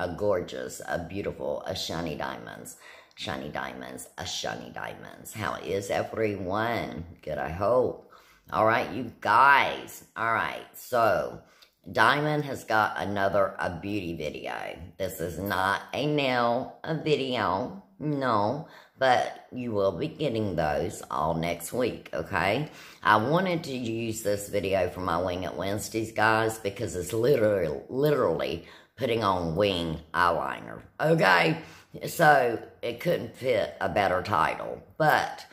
a gorgeous, a beautiful, a shiny diamonds. Shiny diamonds, a shiny diamonds. How is everyone? Good, I hope. All right, you guys. All right, so Diamond has got another a beauty video. This is not a nail a video, no, but you will be getting those all next week, okay? I wanted to use this video for my Wing It Wednesdays, guys, because it's literally, literally putting on wing eyeliner, okay? So, it couldn't fit a better title, but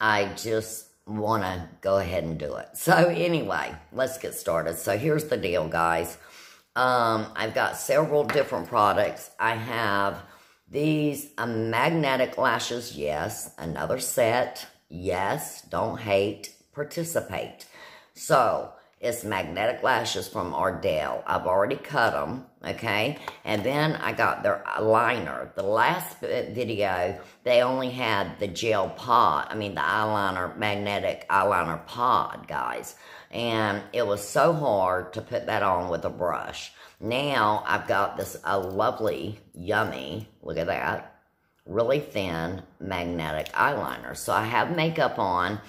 I just want to go ahead and do it. So, anyway, let's get started. So, here's the deal, guys. Um, I've got several different products. I have these um, magnetic lashes, yes. Another set, yes. Don't hate, participate. So, it's magnetic lashes from Ardell. I've already cut them, okay? And then I got their liner. The last video, they only had the gel pod. I mean, the eyeliner, magnetic eyeliner pod, guys. And it was so hard to put that on with a brush. Now I've got this a lovely, yummy, look at that, really thin magnetic eyeliner. So I have makeup on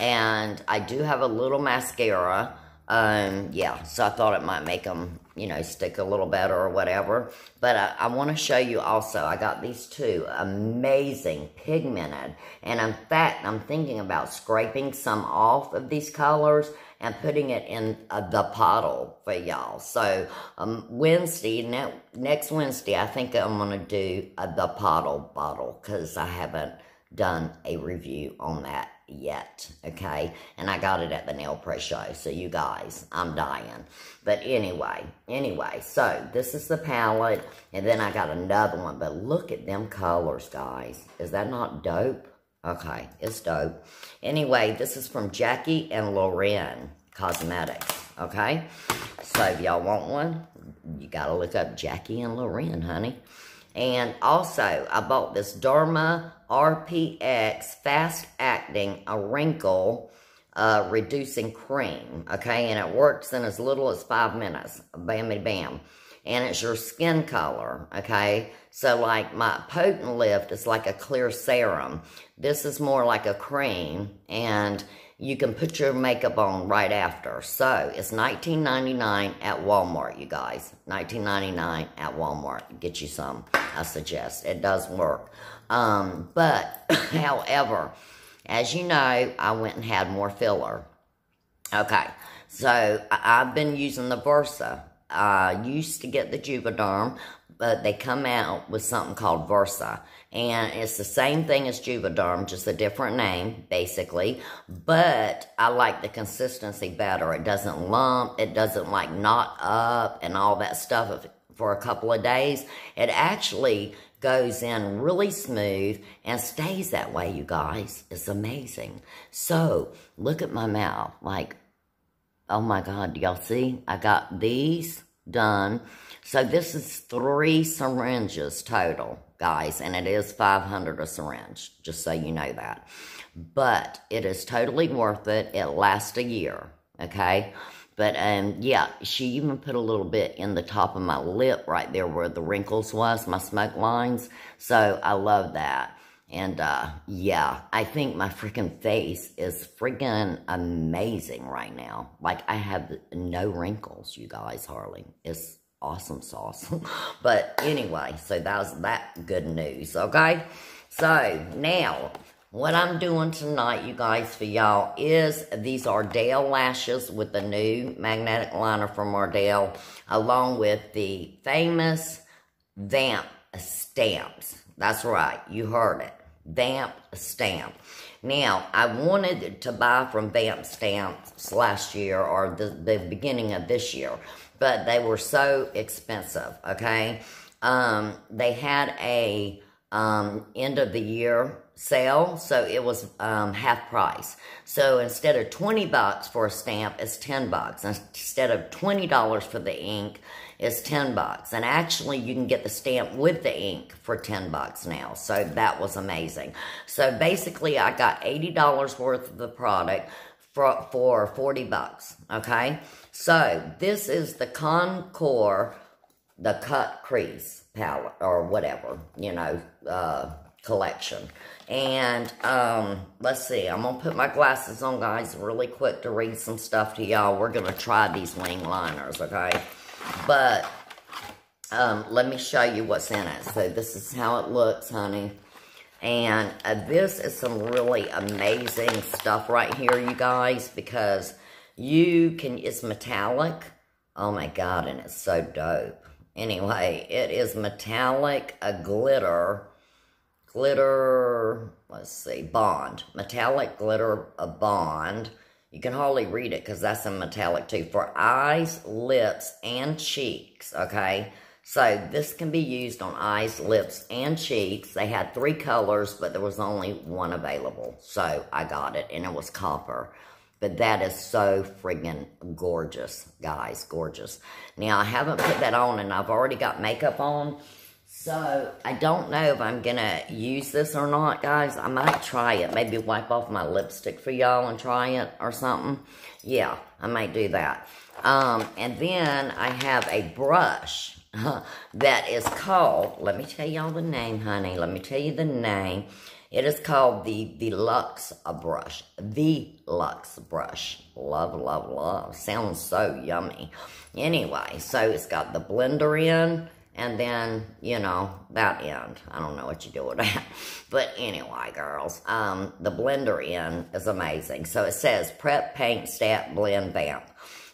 and I do have a little mascara. Um, yeah, so I thought it might make them, you know, stick a little better or whatever. But I, I want to show you also, I got these two amazing pigmented. And in fact, I'm thinking about scraping some off of these colors and putting it in uh, the bottle for y'all. So um, Wednesday, ne next Wednesday, I think I'm going to do uh, the bottle bottle because I haven't done a review on that yet, okay? And I got it at the nail press show, so you guys, I'm dying. But anyway, anyway, so this is the palette, and then I got another one, but look at them colors, guys. Is that not dope? Okay, it's dope. Anyway, this is from Jackie and Lauren Cosmetics, okay? So if y'all want one, you gotta look up Jackie and Lauren, honey. And also, I bought this Derma RPX Fast Acting A Wrinkle uh, Reducing Cream, okay? And it works in as little as five minutes, Bammy bam. And it's your skin color, okay? So like my potent lift is like a clear serum. This is more like a cream and you can put your makeup on right after. So it's $19.99 at Walmart, you guys. $19.99 at Walmart. Get you some, I suggest. It does work. Um, but, however, as you know, I went and had more filler. Okay, so I've been using the Versa. I used to get the Juvederm, but they come out with something called Versa. And it's the same thing as Juvederm, just a different name, basically. But I like the consistency better. It doesn't lump, it doesn't like knot up and all that stuff for a couple of days. It actually goes in really smooth and stays that way, you guys. It's amazing. So, look at my mouth. Like, oh my God, y'all see? I got these done. So this is three syringes total, guys, and it is 500 a syringe, just so you know that. But it is totally worth it. It lasts a year, okay? But, um, yeah, she even put a little bit in the top of my lip right there where the wrinkles was, my smoke lines. So I love that. And, uh, yeah, I think my freaking face is freaking amazing right now. Like, I have no wrinkles, you guys, Harley. It's awesome sauce. but anyway, so that was that good news, okay? So, now, what I'm doing tonight, you guys, for y'all, is these Ardell lashes with the new magnetic liner from Ardell, along with the famous Vamp stamps. That's right, you heard it. Vamp stamp. Now, I wanted to buy from Vamp stamps last year or the, the beginning of this year, but they were so expensive, okay? Um, they had a um, end of the year sale, so it was um, half price. So instead of 20 bucks for a stamp, it's 10 bucks. Instead of $20 for the ink, it's 10 bucks. And actually, you can get the stamp with the ink for 10 bucks now. So that was amazing. So basically, I got $80 worth of the product for, for 40 bucks, okay? So this is the Conquer the cut crease palette or whatever, you know, uh, collection. And um, let's see, I'm going to put my glasses on, guys, really quick to read some stuff to y'all. We're going to try these wing liners, okay? But um, let me show you what's in it. So this is how it looks, honey. And uh, this is some really amazing stuff right here, you guys, because you can, it's metallic. Oh my God, and it's so dope. Anyway, it is metallic, a glitter, glitter, let's see, bond. Metallic glitter, a bond. You can hardly read it because that's in metallic too. For eyes, lips, and cheeks, okay? So this can be used on eyes, lips, and cheeks. They had three colors, but there was only one available. So I got it, and it was copper. But that is so friggin' gorgeous, guys, gorgeous. Now, I haven't put that on, and I've already got makeup on. So, I don't know if I'm going to use this or not, guys. I might try it. Maybe wipe off my lipstick for y'all and try it or something. Yeah, I might do that. Um, and then I have a brush that is called, let me tell y'all the name, honey. Let me tell you the name. It is called the Deluxe brush. The Lux brush. Love, love, love. Sounds so yummy. Anyway, so it's got the blender in and then, you know, that end. I don't know what you do with that. But anyway, girls, um, the blender in is amazing. So it says prep, paint, stat, blend, vamp.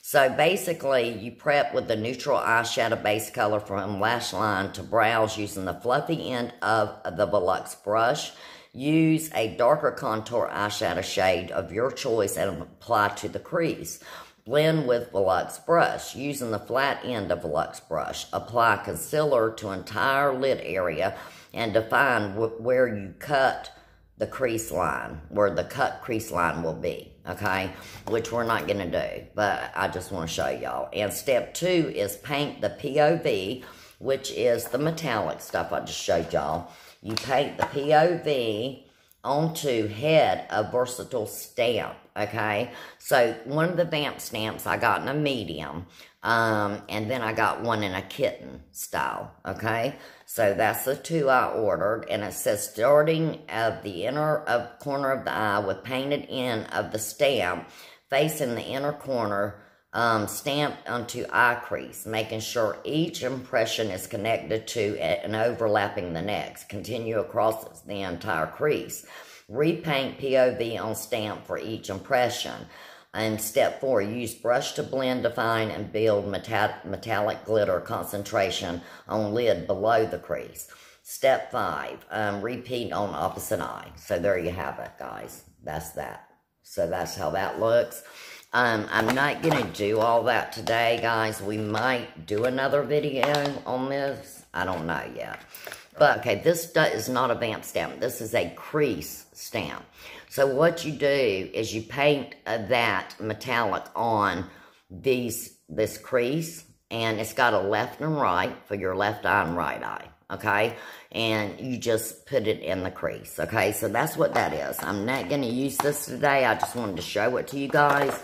So basically, you prep with the neutral eyeshadow base color from Lash Line to brows using the fluffy end of the Volux brush. Use a darker contour eyeshadow shade of your choice and apply to the crease. Blend with Volux brush. Using the flat end of Volux brush, apply concealer to entire lid area and define where you cut the crease line, where the cut crease line will be, okay? Which we're not going to do, but I just want to show y'all. And step two is paint the POV, which is the metallic stuff I just showed y'all. You paint the POV onto head a versatile stamp, okay? So one of the vamp stamps I got in a medium, um, and then I got one in a kitten style, okay? So that's the two I ordered, and it says starting of the inner of corner of the eye with painted end of the stamp facing the inner corner um, onto eye crease, making sure each impression is connected to and overlapping the next. Continue across the entire crease. Repaint POV on stamp for each impression. And step four, use brush to blend, define, and build metallic glitter concentration on lid below the crease. Step five, um, repeat on opposite eye. So there you have it, guys. That's that. So that's how that looks. Um, I'm not going to do all that today, guys. We might do another video on this. I don't know yet. But, okay, this is not a vamp stamp. This is a crease stamp. So what you do is you paint uh, that metallic on these this crease. And it's got a left and right for your left eye and right eye. Okay? And you just put it in the crease. Okay? So that's what that is. I'm not going to use this today. I just wanted to show it to you guys.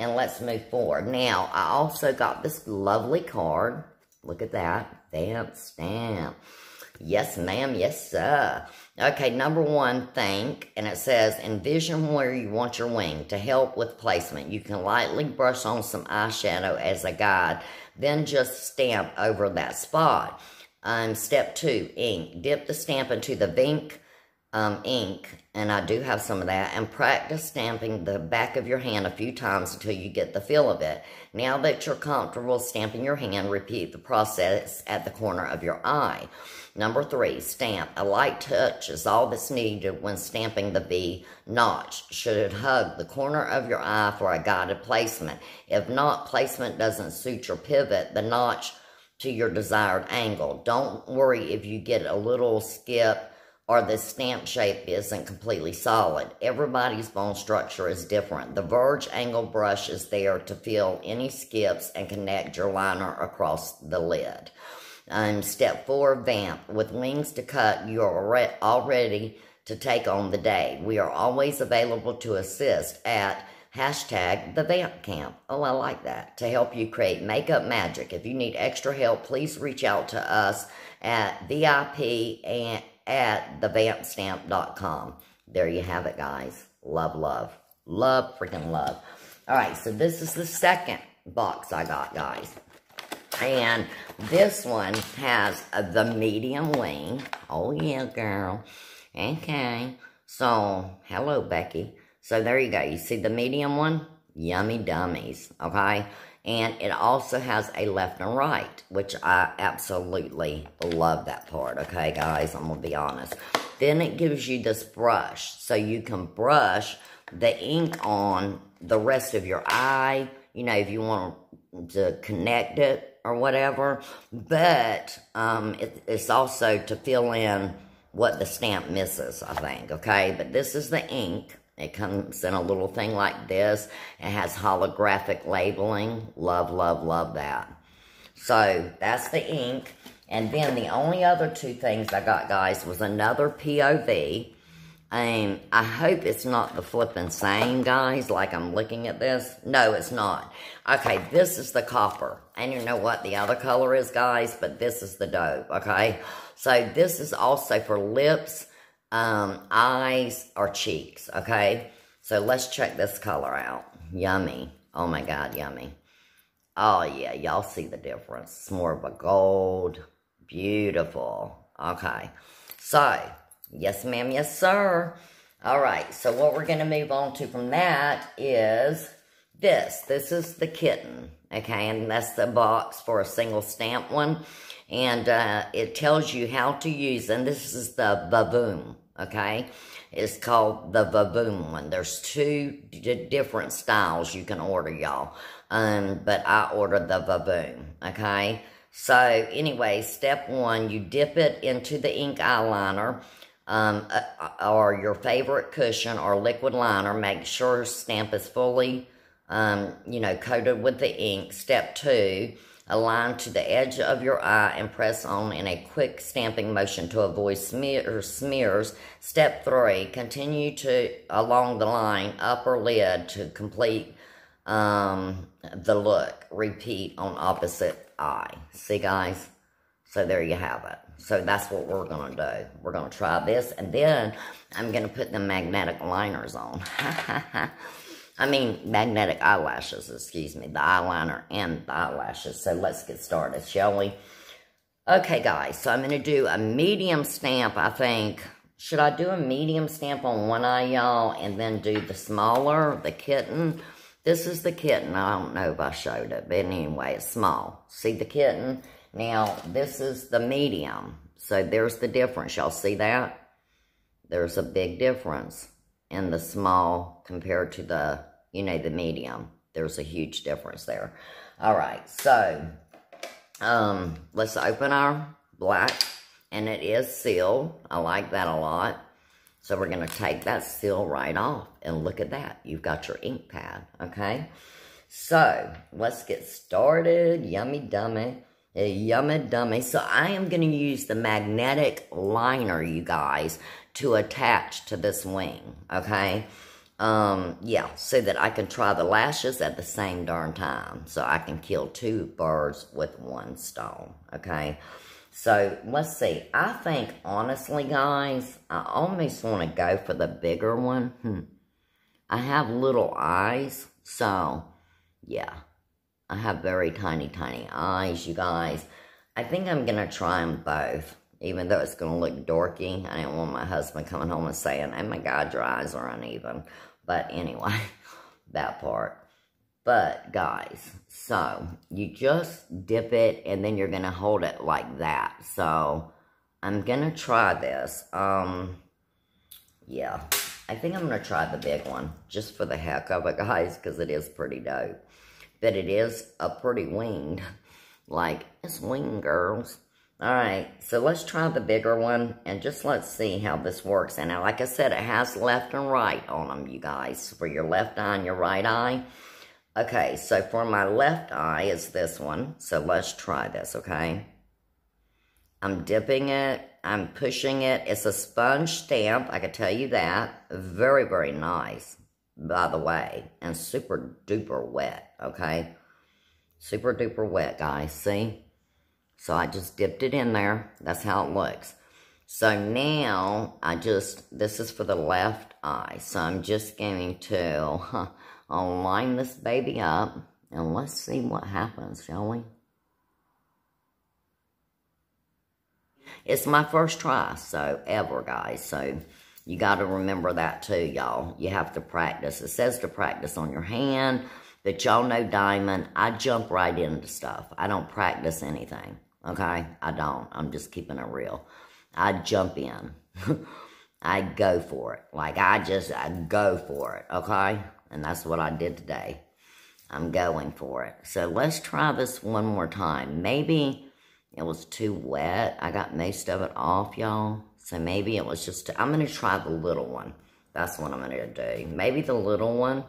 And let's move forward. Now, I also got this lovely card. Look at that. Vamp stamp. Yes, ma'am. Yes, sir. Okay, number one, think. And it says, envision where you want your wing to help with placement. You can lightly brush on some eyeshadow as a guide. Then just stamp over that spot. Um, step two, ink. Dip the stamp into the Vink um, ink, and I do have some of that, and practice stamping the back of your hand a few times until you get the feel of it. Now that you're comfortable stamping your hand, repeat the process at the corner of your eye. Number three, stamp. A light touch is all that's needed when stamping the V notch. Should it hug the corner of your eye for a guided placement? If not, placement doesn't suit your pivot, the notch to your desired angle. Don't worry if you get a little skip or the stamp shape isn't completely solid. Everybody's bone structure is different. The verge angle brush is there to fill any skips and connect your liner across the lid. Um, step four, vamp. With wings to cut, you are all ready to take on the day. We are always available to assist at Hashtag the Vamp Camp. Oh, I like that. To help you create makeup magic. If you need extra help, please reach out to us at VIP and at thevampstamp.com. There you have it, guys. Love, love. Love, freaking love. All right, so this is the second box I got, guys. And this one has the medium wing. Oh, yeah, girl. Okay. So, hello, Becky. So, there you go. You see the medium one? Yummy Dummies, okay? And it also has a left and right, which I absolutely love that part, okay, guys? I'm going to be honest. Then it gives you this brush, so you can brush the ink on the rest of your eye, you know, if you want to connect it or whatever, but um, it, it's also to fill in what the stamp misses, I think, okay? But this is the ink. It comes in a little thing like this. It has holographic labeling. Love, love, love that. So, that's the ink. And then the only other two things I got, guys, was another POV. Um, I hope it's not the flipping same, guys, like I'm looking at this. No, it's not. Okay, this is the copper. And don't know what the other color is, guys, but this is the dope, okay? So this is also for lips, um, eyes, or cheeks, okay? So let's check this color out. Yummy. Oh, my God, yummy. Oh, yeah, y'all see the difference. It's more of a gold. Beautiful. Okay. So, Yes, ma'am. Yes, sir. All right. So what we're going to move on to from that is this. This is the kitten. Okay. And that's the box for a single stamp one. And uh, it tells you how to use, and this is the Vavoom. Okay. It's called the Vavoom one. There's two different styles you can order, y'all. Um, but I ordered the Vavoom. Okay. So anyway, step one, you dip it into the ink eyeliner um, uh, or your favorite cushion or liquid liner. Make sure stamp is fully, um, you know, coated with the ink. Step two, align to the edge of your eye and press on in a quick stamping motion to avoid smear, smears. Step three, continue to along the line, upper lid to complete um, the look. Repeat on opposite eye. See, guys? So there you have it. So that's what we're going to do. We're going to try this, and then I'm going to put the magnetic liners on. I mean, magnetic eyelashes, excuse me, the eyeliner and the eyelashes. So let's get started, shall we? Okay, guys, so I'm going to do a medium stamp, I think. Should I do a medium stamp on one eye, y'all, and then do the smaller, the kitten? This is the kitten. I don't know if I showed it, but anyway, it's small. See the kitten? Now, this is the medium. So there's the difference. Y'all see that? There's a big difference in the small compared to the, you know, the medium. There's a huge difference there. All right, so um, let's open our black. And it is sealed. I like that a lot. So we're going to take that seal right off. And look at that. You've got your ink pad, okay? So, let's get started. Yummy dummy yummy dummy. So I am going to use the magnetic liner, you guys, to attach to this wing, okay? Um, yeah, so that I can try the lashes at the same darn time. So I can kill two birds with one stone, okay? So, let's see. I think, honestly, guys, I almost want to go for the bigger one. Hmm. I have little eyes, so, yeah. I have very tiny, tiny eyes, you guys. I think I'm going to try them both, even though it's going to look dorky. I didn't want my husband coming home and saying, oh my God, your eyes are uneven. But anyway, that part. But, guys, so you just dip it and then you're going to hold it like that. So, I'm going to try this. Um, yeah, I think I'm going to try the big one just for the heck of it, guys, because it is pretty dope but it is a pretty winged. Like, it's winged, girls. Alright, so let's try the bigger one, and just let's see how this works. And now, like I said, it has left and right on them, you guys, for your left eye and your right eye. Okay, so for my left eye is this one. So let's try this, okay? I'm dipping it. I'm pushing it. It's a sponge stamp, I can tell you that. Very, very nice. by the way, and super duper wet, okay? Super duper wet, guys, see? So I just dipped it in there. That's how it looks. So now, I just, this is for the left eye. So I'm just going to huh, line this baby up. And let's see what happens, shall we? It's my first try, so ever, guys. So you got to remember that too, y'all. You have to practice. It says to practice on your hand, but y'all know Diamond, I jump right into stuff. I don't practice anything, okay? I don't. I'm just keeping it real. I jump in. I go for it. Like, I just, I go for it, okay? And that's what I did today. I'm going for it. So let's try this one more time. Maybe it was too wet. I got most of it off, y'all. So maybe it was just, I'm going to try the little one. That's what I'm going to do. Maybe the little one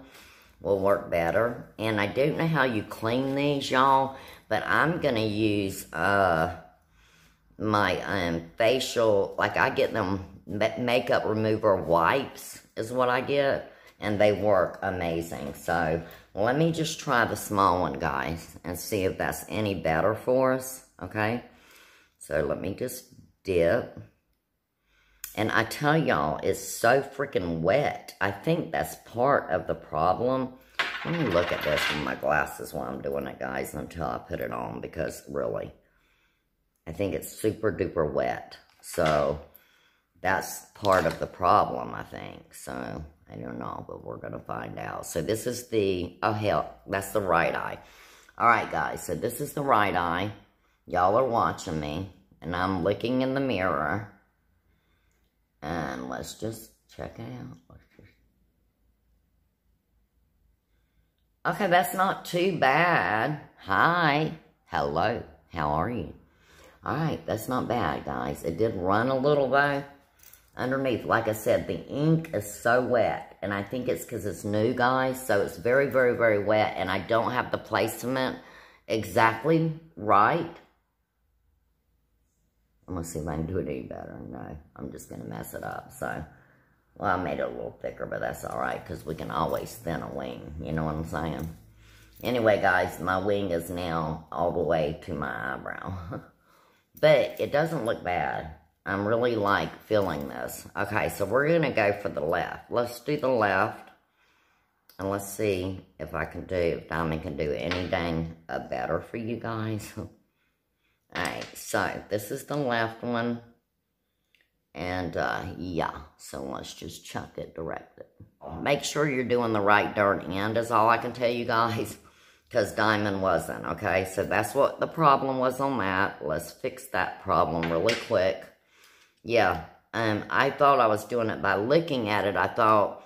will work better. And I don't know how you clean these, y'all. But I'm going to use uh, my um, facial, like I get them makeup remover wipes is what I get. And they work amazing. So let me just try the small one, guys. And see if that's any better for us okay? So let me just dip. And I tell y'all, it's so freaking wet. I think that's part of the problem. Let me look at this with my glasses while I'm doing it, guys, until I put it on, because really, I think it's super duper wet. So, that's part of the problem, I think. So, I don't know, but we're going to find out. So, this is the, oh, hell, that's the right eye. All right, guys, so this is the right eye. Y'all are watching me, and I'm looking in the mirror. And let's just check it out. Okay, that's not too bad. Hi. Hello. How are you? Alright, that's not bad, guys. It did run a little, though, underneath. Like I said, the ink is so wet. And I think it's because it's new, guys. So it's very, very, very wet. And I don't have the placement exactly right. I'm going to see if I can do it any better. No, I'm just going to mess it up. So, well, I made it a little thicker, but that's all right because we can always thin a wing. You know what I'm saying? Anyway, guys, my wing is now all the way to my eyebrow. but it doesn't look bad. I'm really like feeling this. Okay, so we're going to go for the left. Let's do the left. And let's see if I can do, if Diamond can do anything uh, better for you guys. Alright, so this is the left one. And, uh, yeah, so let's just chuck it directed. Make sure you're doing the right dirt end is all I can tell you guys. Because Diamond wasn't, okay? So that's what the problem was on that. Let's fix that problem really quick. Yeah, um, I thought I was doing it by looking at it. I thought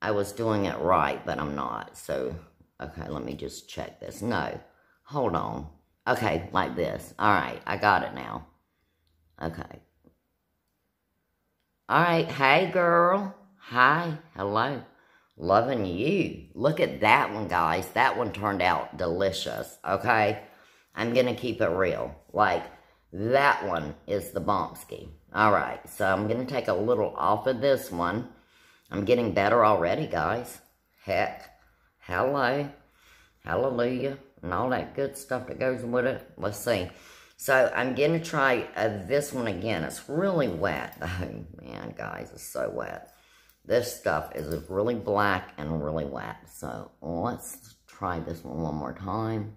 I was doing it right, but I'm not. So, okay, let me just check this. No, hold on. Okay, like this. All right, I got it now. Okay. All right, hey girl. Hi, hello. Loving you. Look at that one, guys. That one turned out delicious, okay? I'm going to keep it real. Like, that one is the Bombski. All right, so I'm going to take a little off of this one. I'm getting better already, guys. Heck. Hello. Hallelujah and all that good stuff that goes with it. Let's see. So I'm going to try uh, this one again. It's really wet. Oh, man, guys, it's so wet. This stuff is really black and really wet. So let's try this one one more time.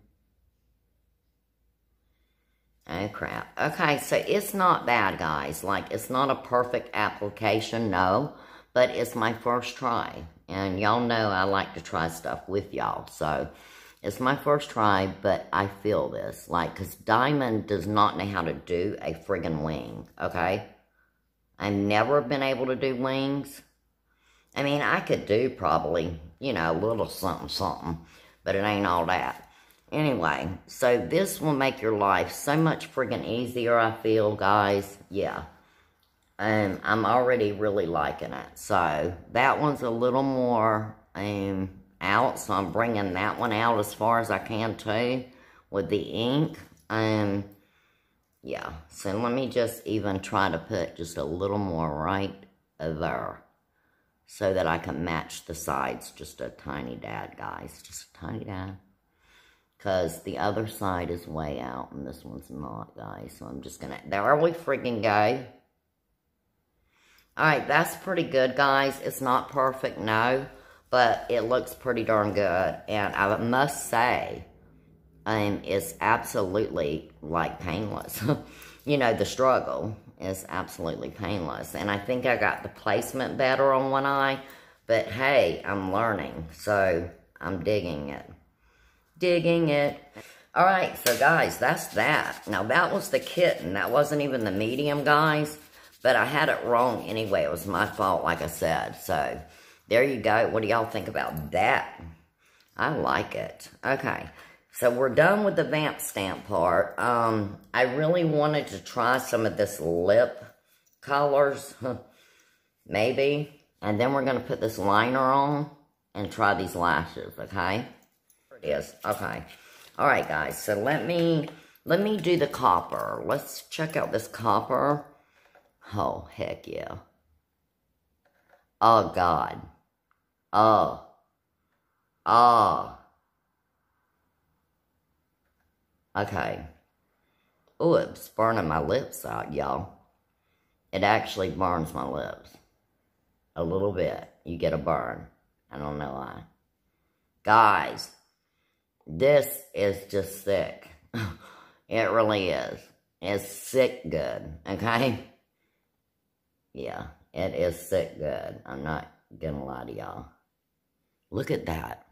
Oh, crap. Okay, so it's not bad, guys. Like, it's not a perfect application, no. But it's my first try. And y'all know I like to try stuff with y'all. So, it's my first try, but I feel this. Like, because Diamond does not know how to do a friggin' wing, okay? I've never been able to do wings. I mean, I could do probably, you know, a little something, something, but it ain't all that. Anyway, so this will make your life so much friggin' easier, I feel, guys. Yeah. Um, I'm already really liking it. So, that one's a little more, um, out, so I'm bringing that one out as far as I can too with the ink. Um, yeah, so let me just even try to put just a little more right there. so that I can match the sides just a tiny dad, guys. Just a tiny dad. Because the other side is way out and this one's not, guys. So I'm just going to... There we freaking go. Alright, that's pretty good, guys. It's not perfect, no. But it looks pretty darn good. And I must say, um, it's absolutely, like, painless. you know, the struggle is absolutely painless. And I think I got the placement better on one eye. But hey, I'm learning. So, I'm digging it. Digging it. Alright, so guys, that's that. Now, that was the kitten. That wasn't even the medium, guys. But I had it wrong anyway. It was my fault, like I said. So, there you go. What do y'all think about that? I like it. Okay. So we're done with the vamp stamp part. Um, I really wanted to try some of this lip colors. Maybe. And then we're going to put this liner on and try these lashes, okay? There it is. Okay. All right, guys. So let me, let me do the copper. Let's check out this copper. Oh, heck yeah. Oh, God. Oh. Oh. Okay. Oh, it's burning my lips out, y'all. It actually burns my lips. A little bit. You get a burn. I don't know why. Guys, this is just sick. it really is. It's sick good, okay? Yeah, it is sick good. I'm not gonna lie to y'all. Look at that.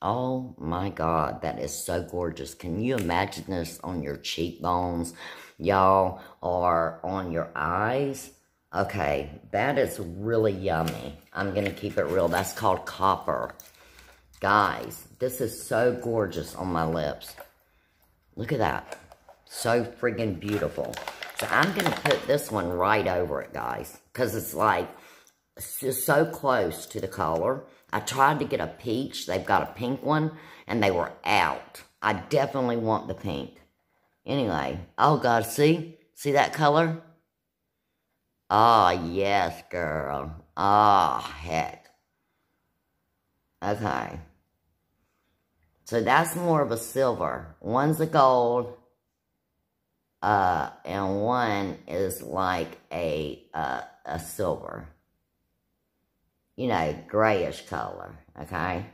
Oh my God, that is so gorgeous. Can you imagine this on your cheekbones, y'all, or on your eyes? Okay, that is really yummy. I'm going to keep it real. That's called copper. Guys, this is so gorgeous on my lips. Look at that. So freaking beautiful. So I'm going to put this one right over it, guys. Because it's like, it's so close to the color. I tried to get a peach. They've got a pink one, and they were out. I definitely want the pink. Anyway, oh God, see? See that color? Oh, yes, girl. Oh, heck. Okay. So that's more of a silver. One's a gold, uh, and one is like a, uh, a silver you know, grayish color, okay?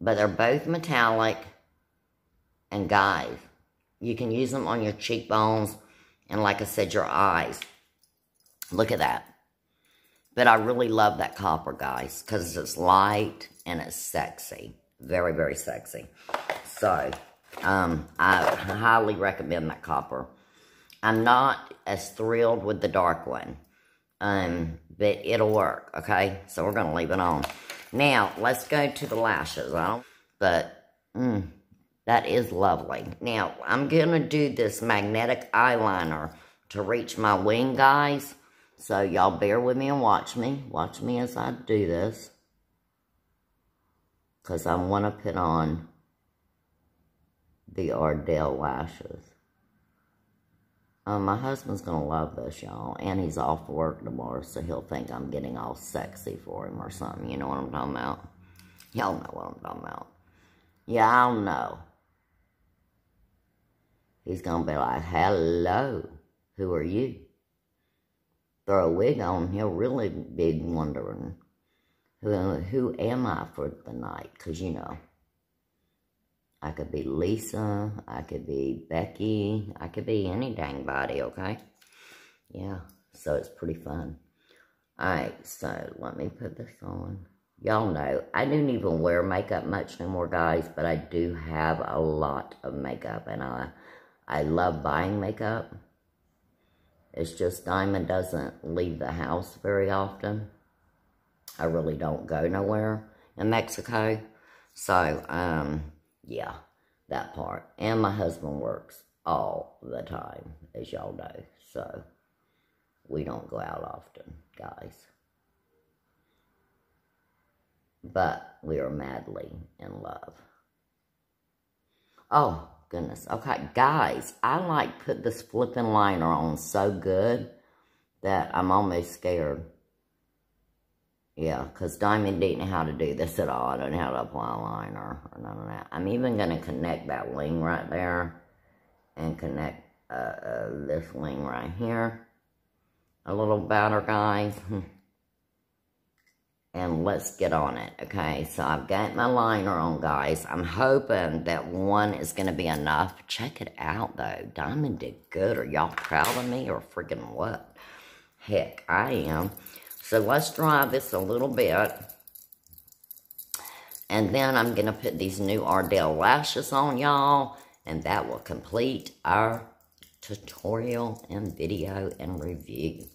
But they're both metallic. And guys, you can use them on your cheekbones and like I said, your eyes. Look at that. But I really love that copper, guys, because it's light and it's sexy. Very, very sexy. So, um, I highly recommend that copper. I'm not as thrilled with the dark one. Um, but it'll work, okay? So we're going to leave it on. Now, let's go to the lashes. I but, mm, that is lovely. Now, I'm going to do this magnetic eyeliner to reach my wing, guys. So, y'all bear with me and watch me. Watch me as I do this. Because I want to put on the Ardell lashes. Um, my husband's going to love this, y'all. And he's off work tomorrow, so he'll think I'm getting all sexy for him or something. You know what I'm talking about? Y'all know what I'm talking about. Y'all know. He's going to be like, hello, who are you? Throw a wig on, he'll really be wondering, who, who am I for the night? Because, you know, I could be Lisa. I could be Becky. I could be any dang body, okay? Yeah, so it's pretty fun. Alright, so let me put this on. Y'all know, I don't even wear makeup much no more, guys, but I do have a lot of makeup, and I, I love buying makeup. It's just Diamond doesn't leave the house very often. I really don't go nowhere in Mexico. So, um, yeah, that part. And my husband works all the time, as y'all know. So, we don't go out often, guys. But we are madly in love. Oh, goodness. Okay, guys, I like put this flipping liner on so good that I'm almost scared. Yeah, because Diamond didn't know how to do this at all. I don't know how to apply liner or none of that. I'm even going to connect that wing right there and connect uh, uh, this wing right here. A little better, guys. and let's get on it, okay? So I've got my liner on, guys. I'm hoping that one is going to be enough. Check it out, though. Diamond did good. Are y'all proud of me or freaking what? Heck, I am. So let's dry this a little bit. And then I'm going to put these new Ardell lashes on, y'all. And that will complete our tutorial and video and review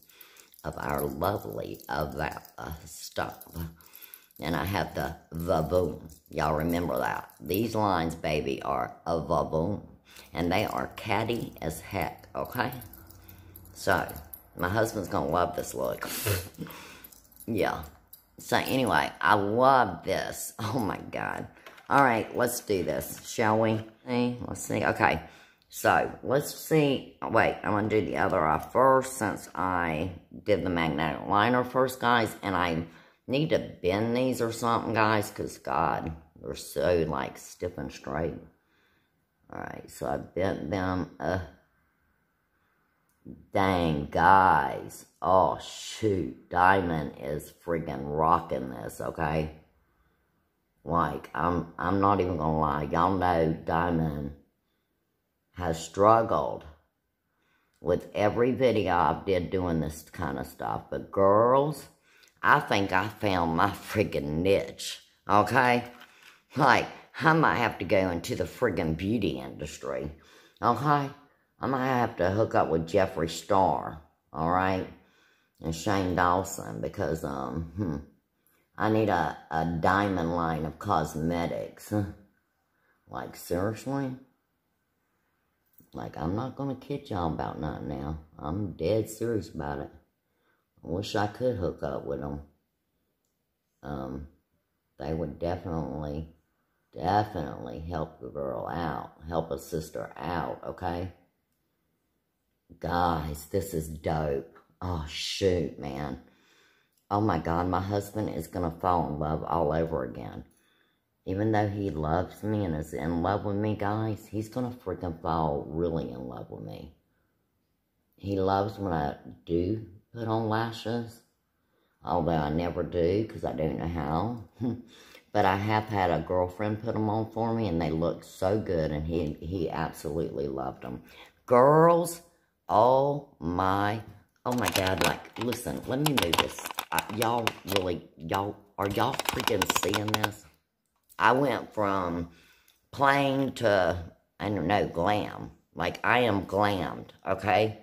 of our lovely uh, stuff. And I have the Vavoom. Y'all remember that. These lines, baby, are a Vavoom. And they are catty as heck, okay? So, my husband's to love this look. yeah. So anyway, I love this. Oh my God. All right, let's do this, shall we? See, let's see. Okay, so let's see. Wait, I'm to do the other eye first since I did the magnetic liner first, guys. And I need to bend these or something, guys, because God, they're so like stiff and straight. All right, so I bent them. Uh, Dang, guys. Oh, shoot. Diamond is freaking rocking this, okay? Like, I'm, I'm not even gonna lie. Y'all know Diamond has struggled with every video I've did doing this kind of stuff. But girls, I think I found my friggin' niche, okay? Like, I might have to go into the friggin' beauty industry, okay? I might have to hook up with Jeffree Star, all right, and Shane Dawson because um, hmm, I need a, a diamond line of cosmetics. like, seriously? Like, I'm not going to kid y'all about nothing now. I'm dead serious about it. I wish I could hook up with them. Um, they would definitely, definitely help the girl out. Help a sister out, okay? Guys, this is dope. Oh, shoot, man. Oh, my God, my husband is going to fall in love all over again. Even though he loves me and is in love with me, guys, he's going to freaking fall really in love with me. He loves when I do put on lashes, although I never do because I don't know how. but I have had a girlfriend put them on for me, and they look so good, and he, he absolutely loved them. Girls, Oh my, oh my God, like, listen, let me move this. Y'all really, y'all, are y'all freaking seeing this? I went from plain to, I don't know, glam. Like, I am glammed, okay?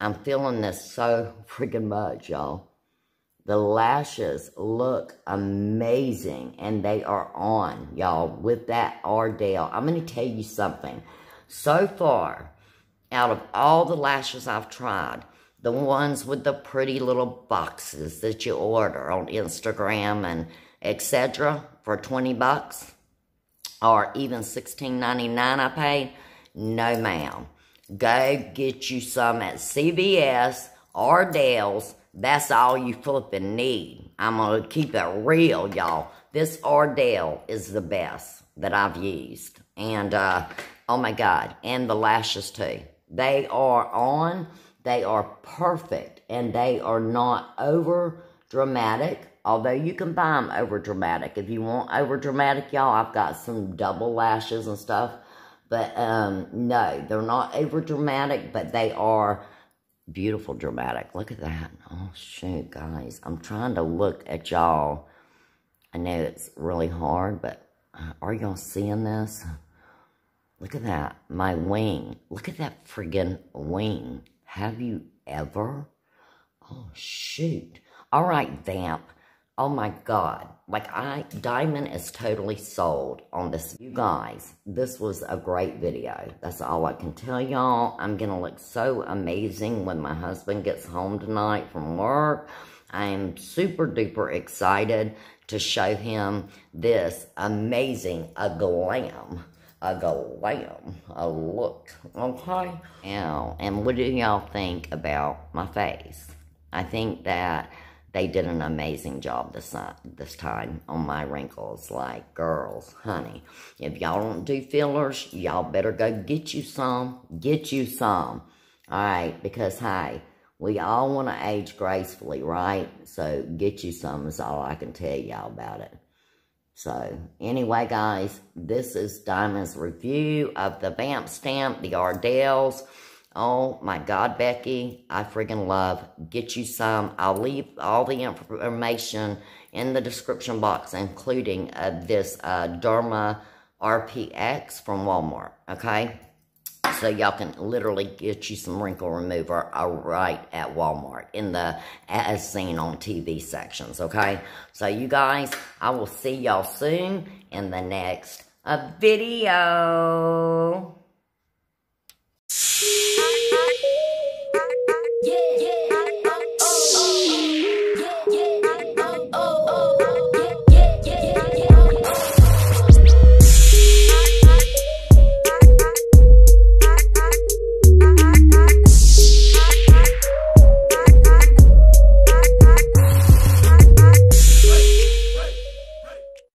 I'm feeling this so freaking much, y'all. The lashes look amazing, and they are on, y'all, with that Ardell. I'm going to tell you something. So far, out of all the lashes I've tried, the ones with the pretty little boxes that you order on Instagram and etc. for 20 bucks or even $16.99 I paid, no ma'am. Go get you some at CVS or Dell's. That's all you flipping need. I'm going to keep it real, y'all. This Ardell is the best that I've used. And, uh, oh my God, and the lashes too. They are on, they are perfect, and they are not over dramatic. Although you can buy them over dramatic. If you want over dramatic, y'all, I've got some double lashes and stuff. But um, no, they're not over dramatic, but they are beautiful dramatic. Look at that. Oh, shoot, guys. I'm trying to look at y'all. I know it's really hard, but uh, are y'all seeing this? Look at that. My wing. Look at that friggin' wing. Have you ever? Oh, shoot. All right, Vamp. Oh, my God. Like, I, Diamond is totally sold on this. You guys, this was a great video. That's all I can tell y'all. I'm going to look so amazing when my husband gets home tonight from work. I am super duper excited to show him this amazing a glam a glam, a look, okay? Now, and what do y'all think about my face? I think that they did an amazing job this, uh, this time on my wrinkles. Like, girls, honey, if y'all don't do fillers, y'all better go get you some. Get you some. All right, because, hey, we all want to age gracefully, right? So get you some is all I can tell y'all about it. So, anyway, guys, this is Diamond's review of the Vamp Stamp, the Ardell's. Oh, my God, Becky, I freaking love. Get you some. I'll leave all the information in the description box, including uh, this uh, Derma RPX from Walmart, okay? So y'all can literally get you some wrinkle remover uh, right at Walmart in the as seen on TV sections, okay? So you guys, I will see y'all soon in the next uh, video.